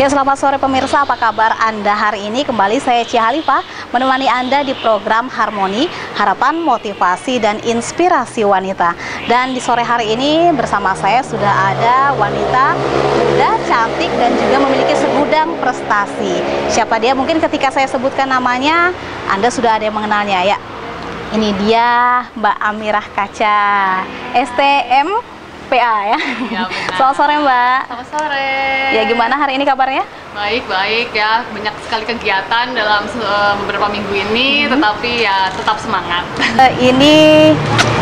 Ya selamat sore pemirsa, apa kabar Anda hari ini? Kembali saya Cia Halifah menemani Anda di program Harmoni, Harapan Motivasi dan Inspirasi Wanita. Dan di sore hari ini bersama saya sudah ada wanita muda, cantik dan juga memiliki segudang prestasi. Siapa dia? Mungkin ketika saya sebutkan namanya, Anda sudah ada yang mengenalnya ya. Ini dia Mbak Amirah Kaca, STM PA ya. Ya, benar. Selamat sore Mbak. Selamat sore. Ya gimana hari ini kabarnya? Baik, baik ya. Banyak sekali kegiatan dalam se- beberapa minggu ini, Hmm. tetapi ya tetap semangat. Eh, ini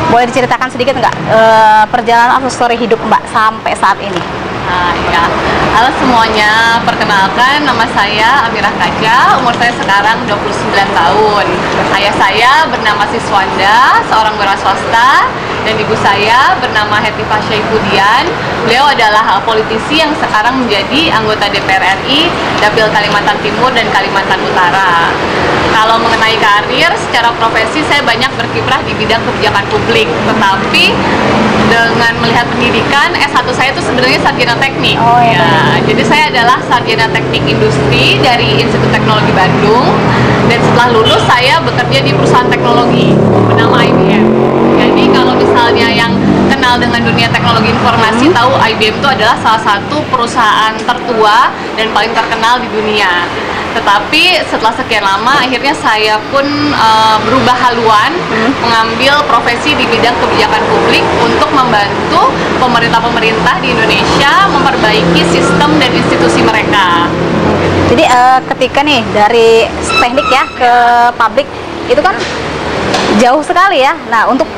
boleh diceritakan sedikit nggak eh, perjalanan atau story hidup Mbak sampai saat ini? Nah, ya. Halo semuanya, perkenalkan nama saya Amirah Kaca, umur saya sekarang 29 tahun. Ayah saya bernama Siswanda, seorang wira swasta, dan ibu saya bernama Heti Syaifudian. Beliau adalah politisi yang sekarang menjadi anggota DPR RI, Dapil Kalimantan Timur dan Kalimantan Utara. Kalau mengenai karir, secara profesi saya banyak berkiprah di bidang kebijakan publik, tetapi dengan melihat pendidikan S1 saya itu sebenarnya sarjana teknik. Oh, iya. ya. Jadi saya adalah sarjana teknik industri dari Institut Teknologi Bandung dan setelah lulus saya bekerja di perusahaan teknologi bernama IBM. Kalau misalnya yang kenal dengan dunia teknologi informasi tahu IBM itu adalah salah satu perusahaan tertua dan paling terkenal di dunia. Tetapi setelah sekian lama akhirnya saya pun eh, berubah haluan mengambil profesi di bidang kebijakan publik untuk membantu pemerintah-pemerintah di Indonesia memperbaiki sistem dan institusi mereka. Jadi eh, ketika nih dari teknik ya ke publik itu kan jauh sekali ya. Nah untuk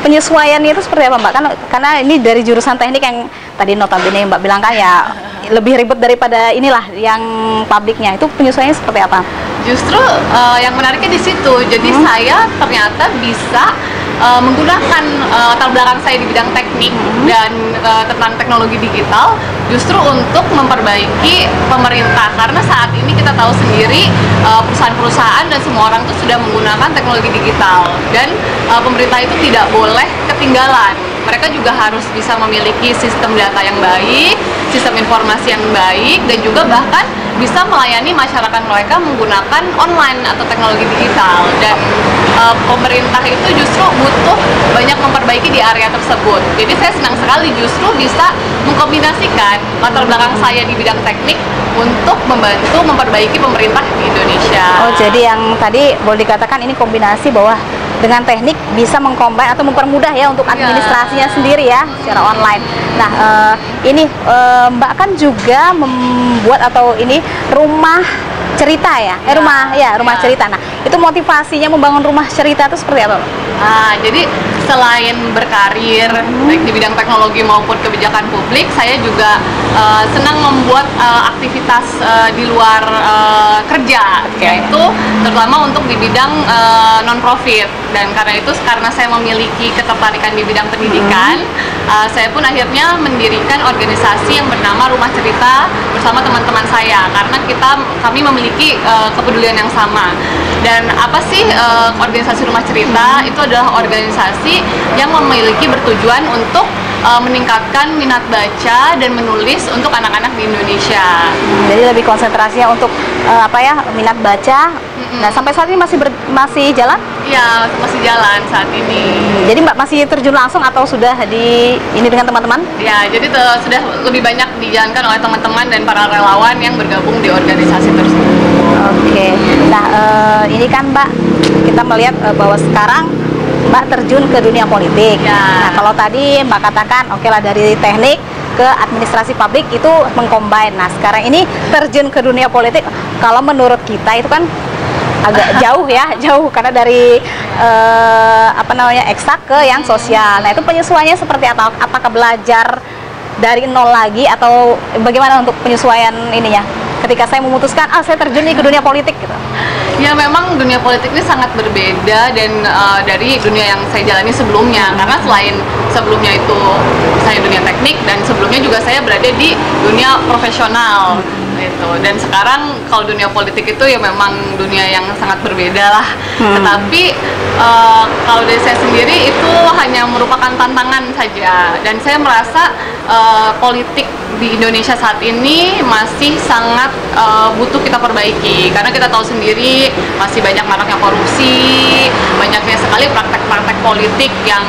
penyesuaian itu seperti apa Mbak? Kan karena ini dari jurusan teknik yang tadi notabene Mbak bilang kan ya lebih ribet daripada inilah yang publiknya. Itu penyesuaiannya seperti apa? Justru eh, yang menariknya di situ. Jadi saya ternyata bisa eh, menggunakan eh, latar belakang saya di bidang teknik dan eh, tentang teknologi digital justru untuk memperbaiki pemerintah. Karena saat ini kita tahu sendiri perusahaan-perusahaan dan semua orang itu sudah menggunakan teknologi digital. Dan eh, pemerintah itu tidak boleh ketinggalan. Mereka juga harus bisa memiliki sistem data yang baik, sistem informasi yang baik dan juga bahkan bisa melayani masyarakat mereka menggunakan online atau teknologi digital dan eh, pemerintah itu justru butuh banyak memperbaiki di area tersebut. Jadi saya senang sekali justru bisa mengkombinasikan latar belakang saya di bidang teknik untuk membantu memperbaiki pemerintah di Indonesia. Oh jadi yang tadi boleh dikatakan ini kombinasi bahwa dengan teknik bisa mengcombine atau mempermudah ya untuk Iya. administrasinya sendiri ya secara online. Nah eh, ini eh, Mbak kan juga membuat atau ini rumah cerita ya, eh Ya, rumah ya rumah ya. cerita. Nah itu motivasinya membangun rumah cerita itu seperti apa? Mbak? Nah, jadi selain berkarir baik di bidang teknologi maupun kebijakan publik, saya juga eh, senang membuat eh, aktivitas eh, di luar eh, kerja, Oke. yaitu terutama untuk di bidang non profit. Dan karena itu karena saya memiliki ketertarikan di bidang pendidikan, eh, saya pun akhirnya mendirikan organisasi yang bernama Rumah Cerita bersama teman-teman saya karena kita kami memiliki eh, kepedulian yang sama. Dan apa sih eh, organisasi Rumah Cerita? Itu adalah organisasi yang memiliki bertujuan untuk eh, meningkatkan minat baca dan menulis untuk anak-anak di Indonesia. Jadi lebih konsentrasinya untuk eh, apa ya minat baca. Nah sampai saat ini masih ber- masih jalan? Ya, masih jalan saat ini. Jadi Mbak masih terjun langsung atau sudah di ini dengan teman-teman? Ya, jadi te- sudah lebih banyak dijalankan oleh teman-teman dan para relawan yang bergabung di organisasi tersebut. Oke, nah eh, ini kan Mbak, kita melihat eh, bahwa sekarang Mbak terjun ke dunia politik. Ya. Nah kalau tadi Mbak katakan, oke lah dari teknik ke administrasi publik itu mengcombine. Nah sekarang ini terjun ke dunia politik, kalau menurut kita itu kan agak jauh ya, jauh karena dari eh, apa namanya eksak ke yang sosial. Nah itu penyesuaiannya seperti apa? Apakah belajar dari nol lagi atau bagaimana untuk penyesuaian ininya? Ketika saya memutuskan, ah saya terjun ke dunia politik gitu. Ya memang dunia politik ini sangat berbeda dan uh, dari dunia yang saya jalani sebelumnya karena selain sebelumnya itu saya dunia teknik dan sebelumnya juga saya berada di dunia profesional gitu. Dan sekarang kalau dunia politik itu ya memang dunia yang sangat berbeda lah. Hmm. tetapi eh, kalau dari saya sendiri itu hanya merupakan tantangan saja. Dan saya merasa eh, politik di Indonesia saat ini masih sangat eh, butuh kita perbaiki. Karena kita tahu sendiri masih banyak maraknya korupsi banyaknya sekali praktek-praktek politik yang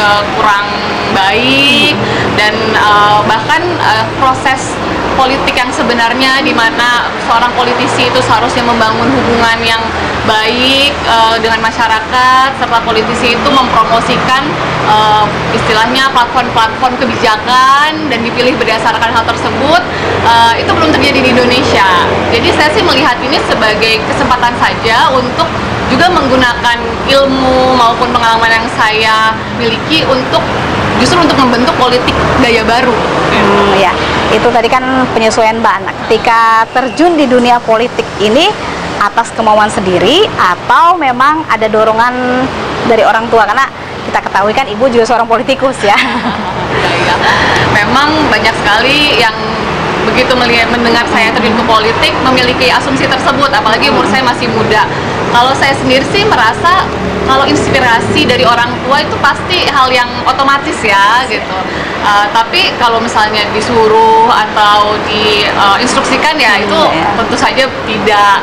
eh, kurang baik. Dan eh, bahkan eh, proses politik yang sebenarnya di mana seorang politisi itu seharusnya membangun hubungan yang baik eh, dengan masyarakat serta politisi itu mempromosikan eh, istilahnya platform-platform kebijakan dan dipilih berdasarkan hal tersebut eh, itu belum terjadi di Indonesia. Jadi saya sih melihat ini sebagai kesempatan saja untuk juga menggunakan ilmu maupun pengalaman yang saya miliki untuk justru untuk membentuk politik gaya baru. Hmm, ya, itu tadi kan penyesuaian Mbak Anak. Ketika terjun di dunia politik ini atas kemauan sendiri atau memang ada dorongan dari orang tua karena kita ketahui kan ibu juga seorang politikus ya. Memang banyak sekali yang begitu melihat mendengar saya terjun ke politik memiliki asumsi tersebut apalagi umur saya masih muda kalau saya sendiri sih merasa kalau inspirasi dari orang tua itu pasti hal yang otomatis ya gitu Uh, tapi kalau misalnya disuruh atau diinstruksikan ya itu Iya. tentu saja tidak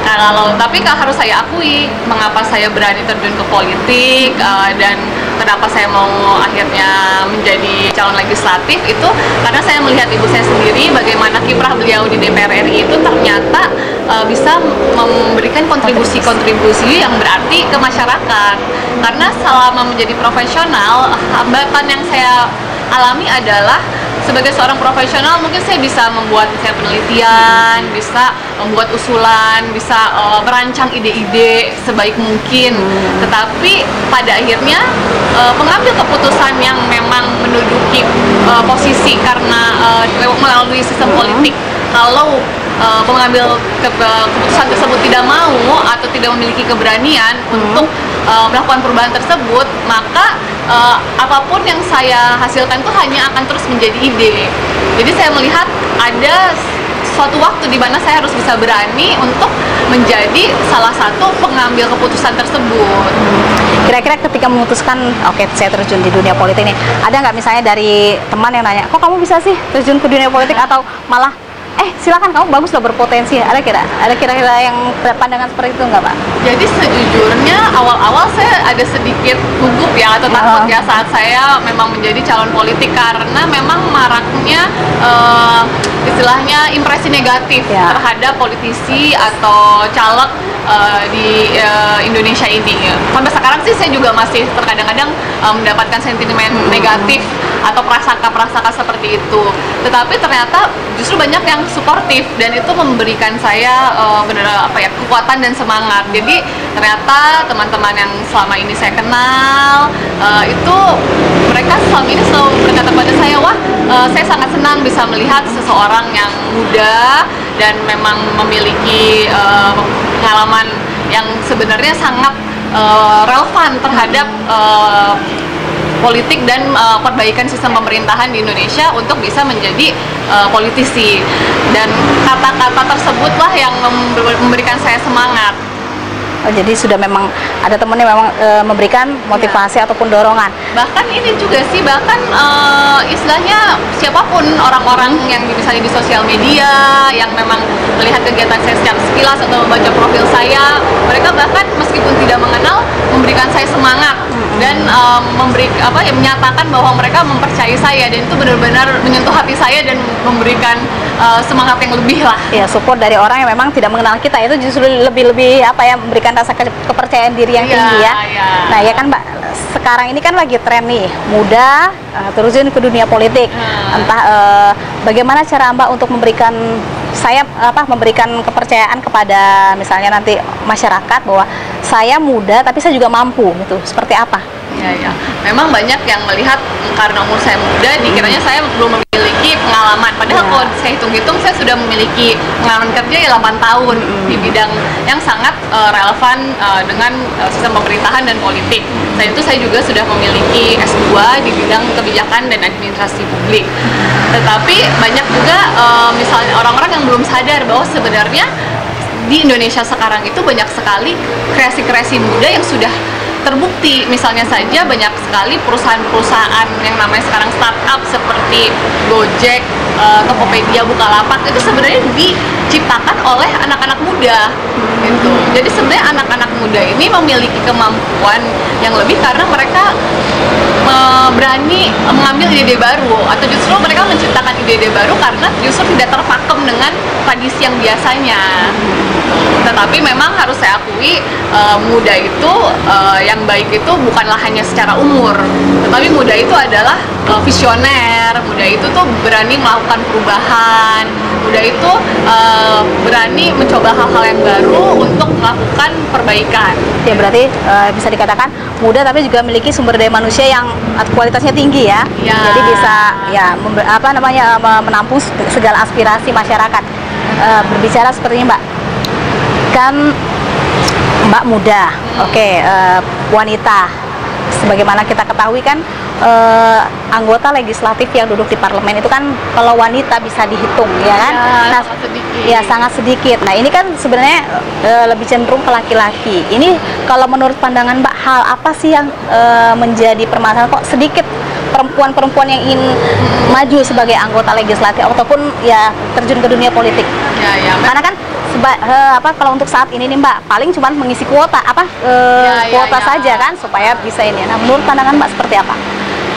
Nah, kalau tapi harus saya akui mengapa saya berani terjun ke politik uh, dan kenapa saya mau akhirnya menjadi calon legislatif itu karena saya melihat ibu saya sendiri bagaimana kiprah beliau di DPR RI itu ternyata uh, bisa memberikan kontribusi-kontribusi yang berarti ke masyarakat. Karena selama menjadi profesional hambatan yang saya alami adalah sebagai seorang profesional mungkin saya bisa membuat saya penelitian, bisa membuat usulan, bisa uh, merancang ide-ide sebaik mungkin. Tetapi pada akhirnya uh, pengambil keputusan yang memang menduduki uh, posisi karena uh, melalui sistem politik. Kalau uh, pengambil ke- keputusan tersebut tidak mau atau tidak memiliki keberanian untuk uh, melakukan perubahan tersebut, maka uh, apa pun yang saya hasilkan itu hanya akan terus menjadi ide. Jadi saya melihat ada suatu waktu di mana saya harus bisa berani untuk menjadi salah satu pengambil keputusan tersebut. Kira-kira ketika memutuskan, oke saya terjun di dunia politik nih, ada nggak misalnya dari teman yang nanya, kok kamu bisa sih terjun ke dunia politik atau malah, eh silakan kamu bagus loh berpotensi. Ada kira, ada kira-kira yang pandangan seperti itu nggak pak? Jadi sejujurnya awal-awal saya ada sedikit gugup ya atau takut ya saat saya memang menjadi calon politik karena memang maraknya eh, istilahnya impresi negatif Ya. terhadap politisi atau caleg eh, di eh, Indonesia ini. Sampai sekarang sih saya juga masih terkadang-kadang eh, mendapatkan sentimen negatif atau prasangka-prasangka seperti itu. Tetapi ternyata justru banyak yang suportif dan itu memberikan saya eh, benar apa ya kekuatan dan semangat. Jadi ternyata teman-teman yang selama ini saya kenal eh, itu mereka selama ini selalu berkata pada saya wah eh, saya sangat senang bisa melihat seseorang yang muda dan memang memiliki eh, pengalaman yang sebenarnya sangat eh, relevan terhadap eh, politik dan uh, perbaikan sistem pemerintahan di Indonesia untuk bisa menjadi uh, politisi. Dan kata-kata tersebutlah yang mem- memberikan saya semangat Oh, jadi sudah memang ada teman yang memang e, memberikan motivasi ataupun dorongan. bahkan ini juga sih bahkan uh, istilahnya siapa pun orang-orang yang misalnya di sosial media yang memang melihat kegiatan saya secara sekilas atau membaca profil saya mereka bahkan meskipun tidak mengenal memberikan saya semangat. Dan um, memberi apa ya menyatakan bahwa mereka mempercayai saya. Dan itu benar-benar menyentuh hati saya dan memberikan uh, semangat yang lebih lah. Ya support dari orang yang memang tidak mengenal kita. Itu justru lebih lebih apa ya memberikan rasa ke- kepercayaan diri yang Iya, tinggi ya. iya. Nah ya kan mbak sekarang ini kan lagi tren nih muda eh, terjun ke dunia politik. Hmm. Entah eh, bagaimana cara mbak untuk memberikan saya apa memberikan kepercayaan kepada misalnya nanti masyarakat bahwa saya muda tapi saya juga mampu gitu. Seperti apa? Ya, ya. Memang banyak yang melihat karena umur saya muda, dikiranya saya belum memiliki pengalaman. Padahal Ya. kalau saya hitung-hitung saya sudah memiliki pengalaman kerja ya 8 tahun di bidang yang sangat uh, relevan uh, dengan uh, sistem pemerintahan dan politik. Selain itu saya juga sudah memiliki S2 di bidang kebijakan dan administrasi publik. Tetapi banyak juga uh, misalnya orang-orang yang belum sadar bahwa sebenarnya di Indonesia sekarang itu banyak sekali kreasi-kreasi muda yang sudah terbukti misalnya saja banyak sekali perusahaan-perusahaan yang namanya sekarang startup seperti Gojek, eh, Tokopedia, Bukalapak itu sebenarnya diciptakan oleh anak-anak muda gitu. Jadi sebenarnya anak-anak muda ini memiliki kemampuan yang lebih karena mereka eh, berani mengambil ide-ide baru atau justru mereka menciptakan ide-ide baru karena justru tidak terpakem dengan tradisi yang biasanya tetapi memang harus saya akui eh, muda itu eh, yang baik itu bukanlah hanya secara umur tetapi muda itu adalah eh, visioner muda itu tuh berani melakukan perubahan muda itu eh, berani mencoba hal-hal yang baru untuk melakukan perbaikan Ya berarti eh, bisa dikatakan muda tapi juga memiliki sumber daya manusia yang kualitasnya tinggi ya. Ya. Jadi bisa ya apa namanya menampung segala aspirasi masyarakat. Eh, berbicara seperti ini Mbak, kan Mbak muda, oke eh, wanita. Sebagaimana kita ketahui kan eh, anggota legislatif yang duduk di parlemen itu kan kalau wanita bisa dihitung ya kan. Ya, sangat sedikit. ya sangat sedikit. Nah ini kan sebenarnya eh, lebih cenderung ke laki-laki. Ini kalau menurut pandangan Mbak hal apa sih yang eh, menjadi permasalahan kok sedikit perempuan-perempuan yang ingin maju sebagai anggota legislatif ataupun ya terjun ke dunia politik? ya ya Karena kan seba- eh, apa kalau untuk saat ini nih Mbak paling cuma mengisi kuota apa eh, Ya, ya, kuota ya. saja kan supaya bisa ini. Nah menurut pandangan Mbak seperti apa?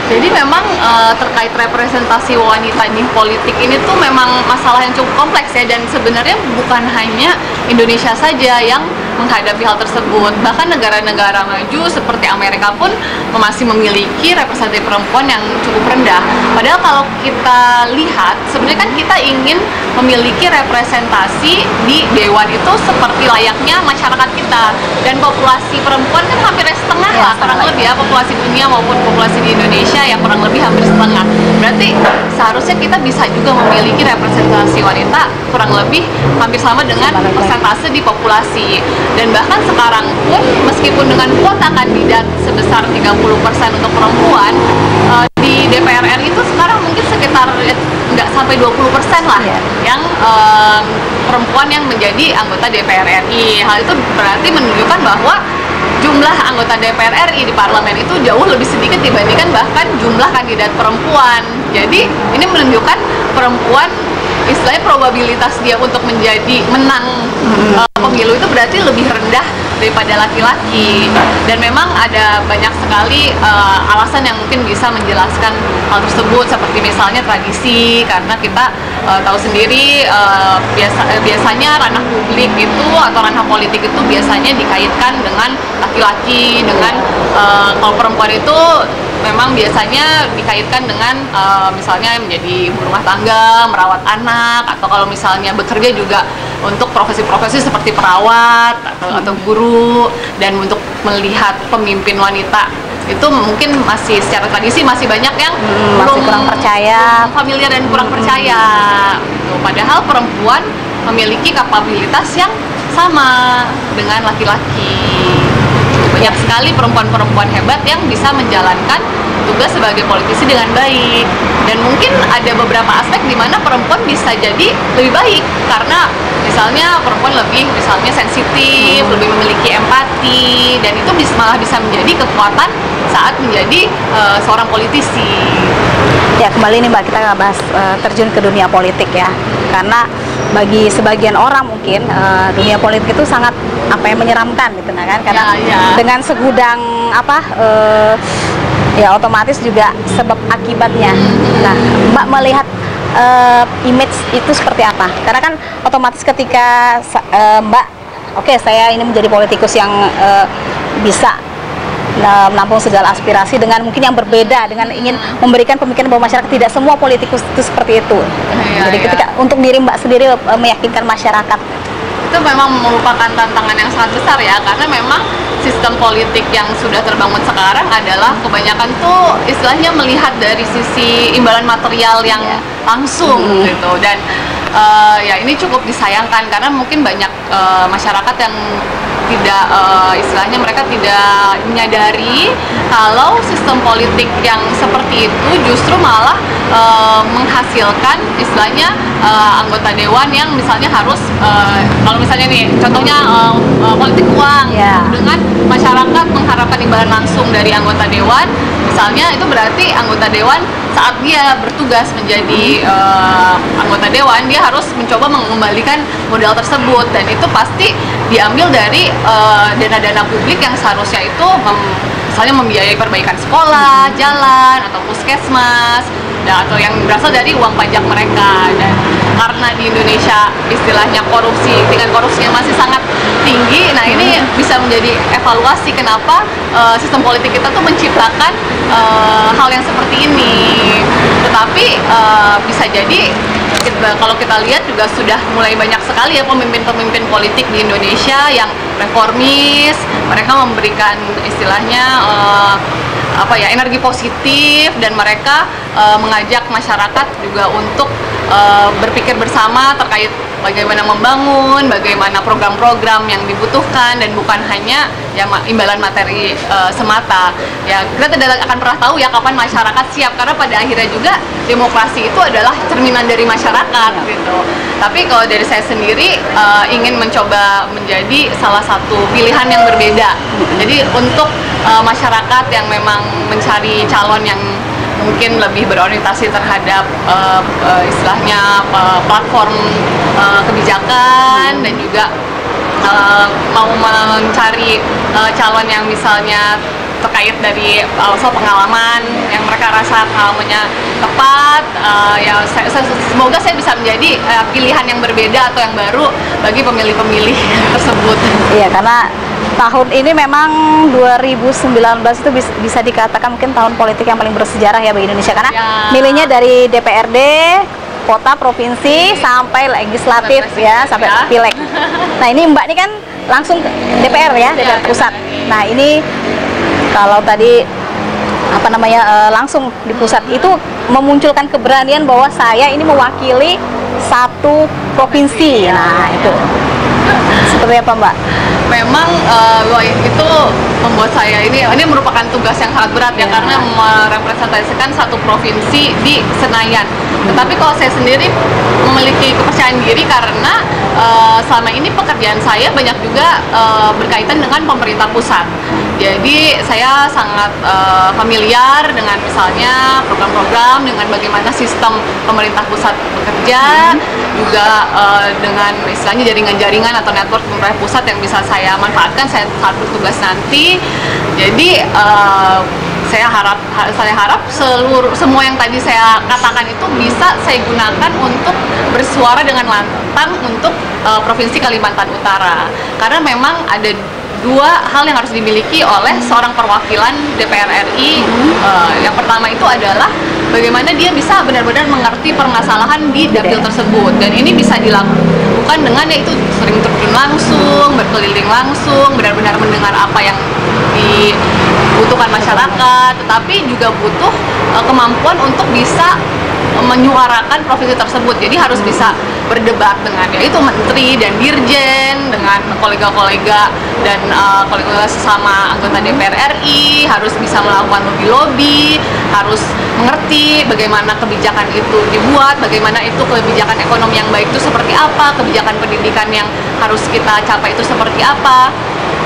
Jadi memang eh, terkait representasi wanita di politik ini tuh memang masalah yang cukup kompleks ya dan sebenarnya bukan hanya Indonesia saja yang menghadapi hal tersebut. Bahkan negara-negara maju seperti Amerika pun masih memiliki representasi perempuan yang cukup rendah. Padahal kalau kita lihat sebenarnya kan kita ingin memiliki representasi di dewan itu seperti layaknya masyarakat kita dan populasi perempuan kan hampir setengah Ya, lah kurang lebih ya populasi dunia maupun populasi di Indonesia yang kurang lebih hampir setengah. Berarti seharusnya kita bisa juga memiliki representasi wanita kurang lebih hampir sama dengan persentase di populasi. Dan bahkan sekarang pun meskipun dengan kuota kandidat sebesar 30% untuk perempuan eh, di DPR RI itu sekarang mungkin sekitar eh, nggak sampai 20% lah Iya. yang eh, perempuan yang menjadi anggota DPR RI. Hal itu berarti menunjukkan bahwa jumlah anggota DPR RI di parlemen itu jauh lebih sedikit dibandingkan bahkan jumlah kandidat perempuan. Jadi ini menunjukkan perempuan istilahnya probabilitas dia untuk menjadi menang uh, pemilu itu berarti lebih rendah daripada laki-laki. Dan memang ada banyak sekali uh, alasan yang mungkin bisa menjelaskan hal tersebut seperti misalnya tradisi karena kita uh, tahu sendiri uh, biasa eh, biasanya ranah publik itu atau ranah politik itu biasanya dikaitkan dengan laki-laki dengan uh, kalau perempuan itu memang biasanya dikaitkan dengan uh, misalnya menjadi ibu rumah tangga, merawat anak, atau kalau misalnya bekerja juga untuk profesi-profesi seperti perawat atau, atau guru, dan untuk melihat pemimpin wanita itu mungkin masih secara tradisi masih banyak yang Hmm, masih kurang percaya. familiar dan kurang percaya. Gitu. Padahal perempuan memiliki kapabilitas yang sama dengan laki-laki. Banyak sekali perempuan-perempuan hebat yang bisa menjalankan tugas sebagai politisi dengan baik. Dan mungkin ada beberapa aspek di mana perempuan bisa jadi lebih baik karena misalnya perempuan lebih misalnya sensitif, lebih memiliki empati dan itu bisa malah bisa menjadi kekuatan saat menjadi eh, seorang politisi. Ya kembali nih Mbak kita bahas eh, terjun ke dunia politik ya karena bagi sebagian orang mungkin eh, dunia politik itu sangat apa yang menyeramkan gitu nah kan karena Ya, ya. dengan segudang apa eh, ya otomatis juga sebab akibatnya. Nah Mbak melihat eh, image itu seperti apa? Karena kan otomatis ketika eh, Mbak oke saya ini menjadi politikus yang eh, bisa menampung segala aspirasi dengan mungkin yang berbeda dengan ingin memberikan pemikiran bahwa masyarakat tidak semua politikus itu seperti itu. Iya, Jadi iya. ketika untuk diri Mbak sendiri eh, meyakinkan masyarakat. itu memang merupakan tantangan yang sangat besar ya karena memang sistem politik yang sudah terbangun sekarang adalah kebanyakan tuh istilahnya melihat dari sisi imbalan material yang Iya. langsung Mhm. gitu dan eh, ya ini cukup disayangkan karena mungkin banyak eh, masyarakat yang tidak eh, istilahnya mereka tidak menyadari kalau sistem politik yang seperti itu justru malah eh, menghasilkan istilahnya eh, anggota dewan yang misalnya harus eh, kalau misalnya nih contohnya eh, eh, politik uang Ya. dengan masyarakat mengharapkan imbalan langsung dari anggota dewan misalnya itu berarti anggota dewan saat dia bertugas menjadi eh, anggota dewan dia harus mencoba mengembalikan modal tersebut. Dan itu pasti diambil dari eh, dana-dana publik yang seharusnya itu mem- misalnya membiayai perbaikan sekolah, jalan atau puskesmas atau yang berasal dari uang pajak mereka. Dan karena di Indonesia istilahnya korupsi tingkat korupsinya masih sangat tinggi nah ini bisa menjadi evaluasi kenapa eh, sistem politik kita tuh menciptakan eh, hal yang seperti ini. Tetapi eh, bisa jadi kita- kalau kita lihat juga sudah mulai banyak sekali ya pemimpin-pemimpin politik di Indonesia yang reformis mereka memberikan istilahnya eh, apa ya energi positif dan mereka eh, mengajak masyarakat juga untuk eh, berpikir bersama terkait bagaimana membangun, bagaimana program-program yang dibutuhkan dan bukan hanya ya imbalan materi eh, semata. Ya kita tidak akan pernah tahu ya kapan masyarakat siap karena pada akhirnya juga demokrasi itu adalah cerminan dari masyarakat gitu. Tapi kalau dari saya sendiri eh, ingin mencoba menjadi salah satu pilihan yang berbeda. Jadi untuk eh, masyarakat yang memang mencari calon yang mungkin lebih berorientasi terhadap eh, eh, istilahnya eh, platform eh, kebijakan dan juga eh, mau mencari eh, calon yang misalnya terkait dari uh, soal pengalaman yang mereka rasa pengalamannya tepat uh, ya saya, saya- semoga saya bisa menjadi uh, pilihan yang berbeda atau yang baru bagi pemilih-pemilih tersebut. Iya, karena tahun ini memang 2019 itu bis- bisa dikatakan mungkin tahun politik yang paling bersejarah ya bagi Indonesia karena Ya. milihnya dari DPRD, kota, provinsi sampai legislatif ya, sampai Ya. pileg. Nah, ini Mbak ini kan langsung DPR ya, DPR Ya, pusat. DPR. Nah, ini kalau tadi apa namanya eh, langsung di pusat itu memunculkan keberanian bahwa saya ini mewakili satu provinsi. Nah, itu seperti apa Mbak? Memang wah, itu membuat saya ini ini merupakan tugas yang sangat berat ya Ya. karena merepresentasikan satu provinsi di Senayan. Tetapi kalau saya sendiri memiliki kepercayaan diri karena eh, selama ini pekerjaan saya banyak juga eh, berkaitan dengan pemerintah pusat. Jadi saya sangat eh, familiar dengan misalnya program-program dengan bagaimana sistem pemerintah pusat bekerja, juga eh, dengan istilahnya jaringan-jaringan atau network pemerintah pusat yang bisa saya manfaatkan saya saat bertugas nanti. Jadi eh, saya harap ha- saya harap seluruh semua yang tadi saya katakan itu bisa saya gunakan untuk bersuara dengan lantang untuk eh, provinsi Kalimantan Utara karena memang ada dua hal yang harus dimiliki oleh seorang perwakilan DPR RI. Eh, yang pertama itu adalah bagaimana dia bisa benar-benar mengerti permasalahan di dapil tersebut dan ini bisa dilakukan dengan yaitu sering terjun langsung, berkeliling langsung, benar-benar mendengar apa yang dibutuhkan masyarakat, tetapi juga butuh eh, kemampuan untuk bisa menyuarakan provinsi tersebut. Jadi harus bisa berdebat dengan yaitu menteri dan dirjen dengan kolega-kolega dan uh, kolega sesama anggota DPR RI harus bisa melakukan lobby-lobby, harus mengerti bagaimana kebijakan itu dibuat, bagaimana itu kebijakan ekonomi yang baik itu seperti apa, kebijakan pendidikan yang harus kita capai itu seperti apa.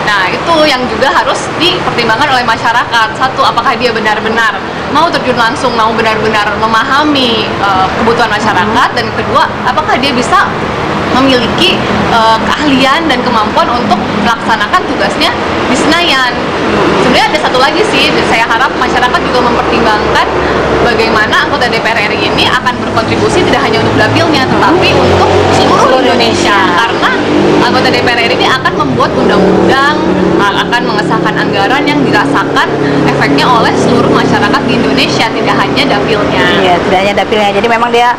Nah, itu yang juga harus dipertimbangkan oleh masyarakat. Satu, apakah dia benar-benar mau terjun langsung, mau benar-benar memahami eh, kebutuhan masyarakat, dan kedua, apakah dia bisa memiliki eh, keahlian dan kemampuan untuk melaksanakan tugasnya di Senayan. Sebenarnya ada satu lagi sih, saya harap masyarakat juga mempertimbangkan bagaimana anggota DPR RI ini akan berkontribusi tidak hanya untuk dapilnya, tetapi untuk seluruh Indonesia. Karena anggota DPR RI ini akan membuat undang-undang, akan mengesahkan anggaran yang dirasakan efeknya oleh seluruh masyarakat di Indonesia, tidak hanya dapilnya. Iya, tidak hanya dapilnya. Jadi memang dia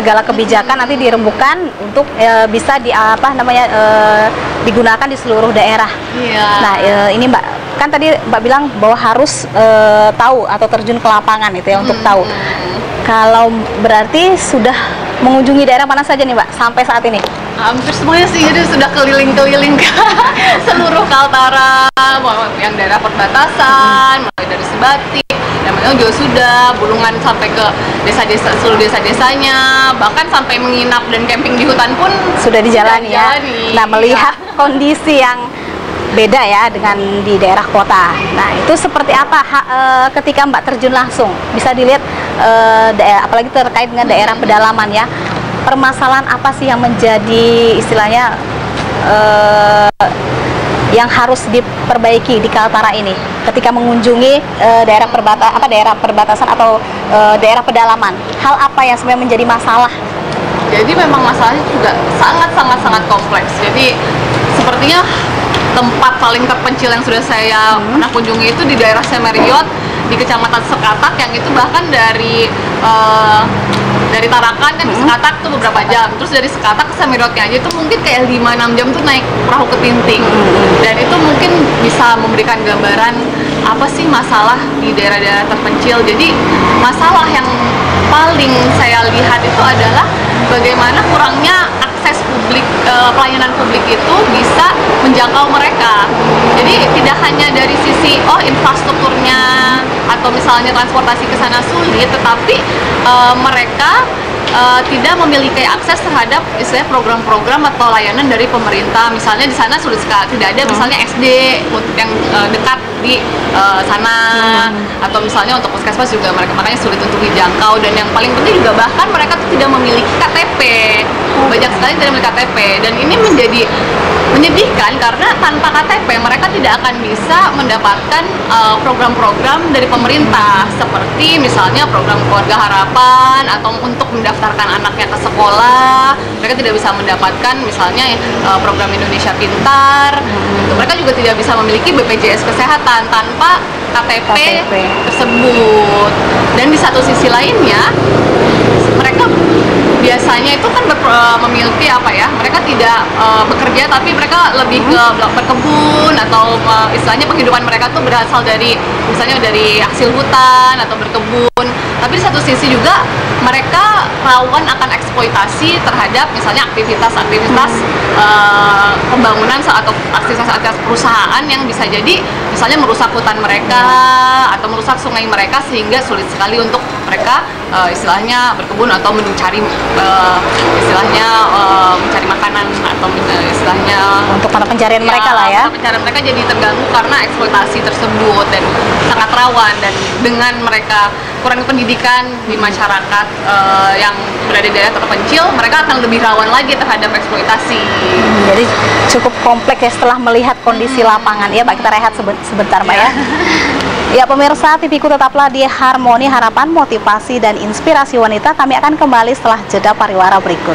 segala kebijakan nanti dirembukan untuk eh, bisa di apa namanya eh, digunakan di seluruh daerah. Iya. Nah, eh, ini Mbak kan tadi Mbak bilang bahwa harus uh, tahu atau terjun ke lapangan itu ya untuk Hmm. tahu. Kalau berarti sudah mengunjungi daerah mana saja nih Mbak sampai saat ini? hampir semuanya sih jadi sudah keliling-keliling ke seluruh Kaltara yang daerah perbatasan mulai dari Sebati dan memang juga sudah bulungan sampai ke desa-desa seluruh desa-desanya bahkan sampai menginap dan camping di hutan pun Sudah dijalani ya. dijalani. Nah, melihat kondisi yang beda ya dengan di daerah kota. Nah, itu seperti apa ha- eh, ketika Mbak terjun langsung? Bisa dilihat eh, daerah apalagi terkait dengan daerah pedalaman ya. Permasalahan apa sih yang menjadi istilahnya eh, yang harus diperbaiki di Kaltara ini ketika mengunjungi eh, daerah perbatasan apa daerah perbatasan atau eh, daerah pedalaman? Hal apa yang sebenarnya menjadi masalah? jadi memang masalahnya juga sangat sangat sangat kompleks jadi sepertinya tempat paling terpencil yang sudah saya pernah kunjungi itu di daerah Semeriot di kecamatan Sekatak yang itu bahkan dari eh, dari Tarakan kan ke Sekatak tuh beberapa jam. Terus dari Sekatak ke Semeriotnya aja itu mungkin kayak 5-6 jam tuh naik perahu ke Tinting. Dan itu mungkin bisa memberikan gambaran apa sih masalah di daerah-daerah terpencil. Jadi masalah yang paling saya lihat itu adalah bagaimana kurangnya akses publik eh, pelayanan publik itu bisa menjangkau mereka. Jadi tidak hanya dari sisi oh infrastrukturnya atau misalnya transportasi ke sana sulit, tetapi eh, mereka eh, tidak memiliki akses terhadap istilah program-program atau layanan dari pemerintah. Misalnya di sana sulit sekali. Tidak ada misalnya SD untuk yang eh, dekat di eh, sana. Atau misalnya untuk puskesmas juga mereka makanya sulit untuk dijangkau. Dan yang paling penting juga bahkan mereka tuh tidak memiliki KTP banyak sekali tidak memiliki KTP dan ini menjadi menyedihkan karena tanpa KTP mereka tidak akan bisa mendapatkan eh, program-program dari pemerintah seperti misalnya program keluarga harapan atau untuk mendaftarkan anaknya ke sekolah mereka tidak bisa mendapatkan misalnya eh, program Indonesia Pintar gitu. mereka juga tidak bisa memiliki BPJS kesehatan tanpa KTP, KTP. tersebut dan di satu sisi lainnya mereka biasanya itu kan berpro- eh, memiliki apa ya mereka tidak eh, bekerja tapi mereka lebih ke bel- berkebun atau eh, istilahnya penghidupan mereka tuh berasal dari misalnya dari hasil hutan atau berkebun tapi di satu sisi juga mereka rawan akan eksploitasi terhadap misalnya aktivitas-aktivitas eh, pembangunan atau aktivitas-aktivitas perusahaan yang bisa jadi misalnya merusak hutan mereka atau merusak sungai mereka sehingga sulit sekali untuk mereka eh, istilahnya berkebun atau mencari eh, istilahnya eh, mencari makanan atau istilahnya Untuk mata pencarian mereka lah ya. mata pencarian mereka jadi terganggu karena eksploitasi tersebut dan sangat rawan dan dengan mereka kurang pendidikan di masyarakat eh, yang berada di daerah terpencil mereka akan lebih rawan lagi terhadap eksploitasi Jadi cukup kompleks ya setelah melihat kondisi lapangan. Ya, Pak kita rehat seben- sebentar, Pak ya. Ya pemirsa, TVku tetaplah di Harmoni Harapan Motivasi dan Inspirasi Wanita. Kami akan kembali setelah jeda pariwara berikut.